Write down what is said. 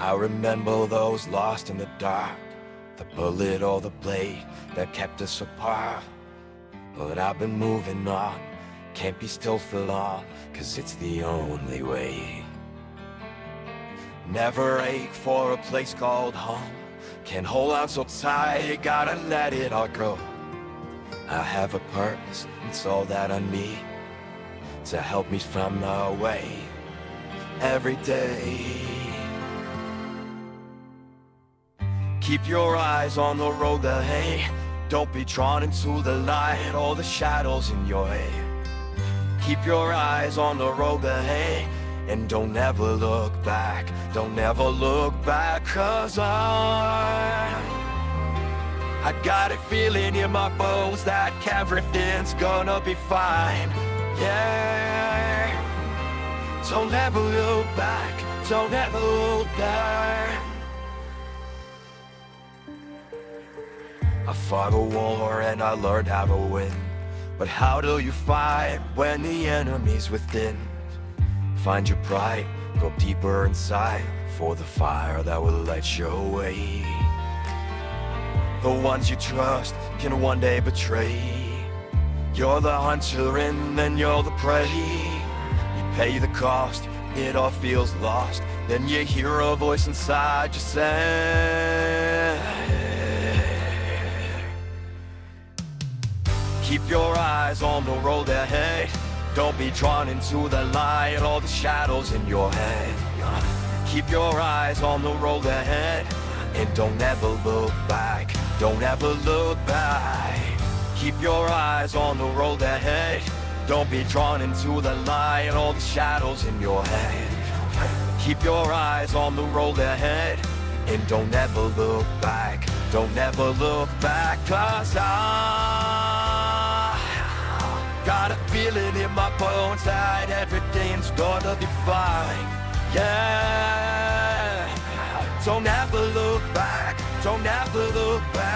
I remember those lost in the dark The bullet or the blade that kept us apart. But I've been moving on Can't be still for long Cause it's the only way. Never ache for a place called home Can't hold on so tight, gotta let it all go. I have a purpose, it's all that I need To help me find my way Every day Keep your eyes on the road ahead. Don't be drawn into the light or the shadows in your head. Keep your eyes on the road ahead And don't ever look back. Don't ever look back Cause I I got a feeling in my bones that everything's gonna be fine. Yeah. Don't ever look back. Don't ever look back I fought a war and I learned how to win. But how do you fight when the enemy's within? Find your pride, go deeper inside For the fire that will light your way. The ones you trust can one day betray. You're the hunter and then you're the prey. You pay the cost, it all feels lost. Then you hear a voice inside you say Keep your eyes on the road ahead. Don't be drawn into the light or the shadows in your head. Keep your eyes on the road ahead And don't ever look back. Don't ever look back. Keep your eyes on the road ahead. Don't be drawn into the light or the shadows in your head. Keep your eyes on the road ahead And don't ever look back. Don't ever look back Cause I Got a feeling in my bones. That everything's gonna be fine. Yeah. Don't ever look back. Don't ever look back